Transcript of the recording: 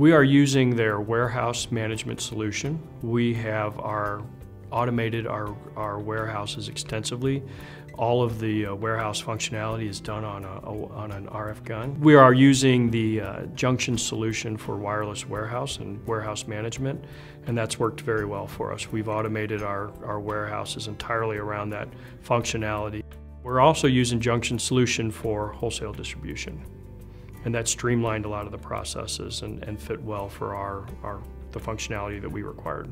We are using their warehouse management solution. We have our automated our, our warehouses extensively. All of the uh, warehouse functionality is done on, a, on an RF gun. We are using the uh, junction solution for wireless warehouse and warehouse management, and that's worked very well for us. We've automated our, our warehouses entirely around that functionality. We're also using junction solution for wholesale distribution, and that streamlined a lot of the processes and, and fit well for our, our, the functionality that we required.